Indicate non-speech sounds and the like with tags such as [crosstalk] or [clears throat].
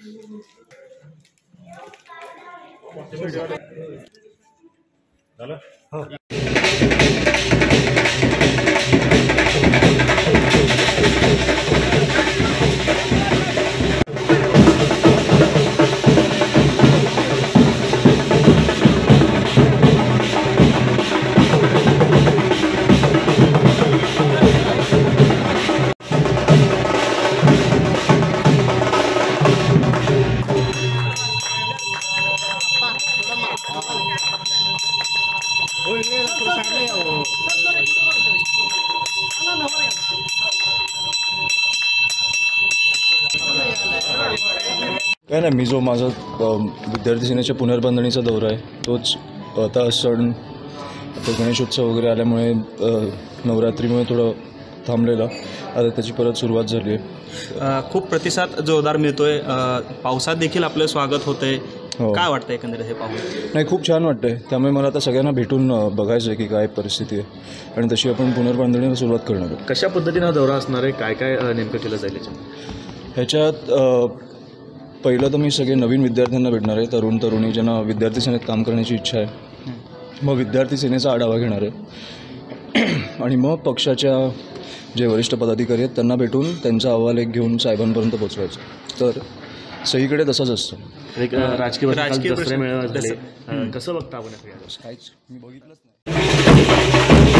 嗯好好好 काय नाही मी जो माझा विद्यार्थी सेनेच्या पुनर्बांधणीचा दौरा आहे तोच आता सण आता गणेशोत्सव वगैरे आल्यामुळे नवरात्रीमुळे थोडं थांबलेला. आता त्याची परत सुरुवात झाली आहे. खूप प्रतिसाद जोरदार मिळतोय. आहे पावसात देखील आपलं स्वागत होतंय. हो. काय वाटतं एकंदरीत हे पाहून? नाही खूप छान वाटतंय. त्यामुळे मला आता सगळ्यांना भेटून अ, बघायचं आहे की काय परिस्थिती आहे. आणि तशी आपण पुनर्बांधणीला सुरुवात करणार आहोत. कशा पद्धतीनं हा दौरा असणार आहे? काय काय अ, नेमकं केलं जाईल याच्यात ह्याच्यात अ, पहिलं तर मी सगळे नवीन विद्यार्थ्यांना भेटणार आहे. तरुण तरुणी ज्यांना विद्यार्थी सेनेत काम करण्याची इच्छा आहे. मग विद्यार्थी सेनेचा आढावा घेणार आहे. [clears throat] आणि मग पक्षाच्या जे वरिष्ठ पदाधिकारी आहेत त्यांना भेटून त्यांचा अहवाल एक घेऊन साहेबांपर्यंत पोचवायचा तर सगळीकडे तसंच असतं. एक राजकीय राजकीय कसं बघता आपण? काहीच मी बघितलंच नाही.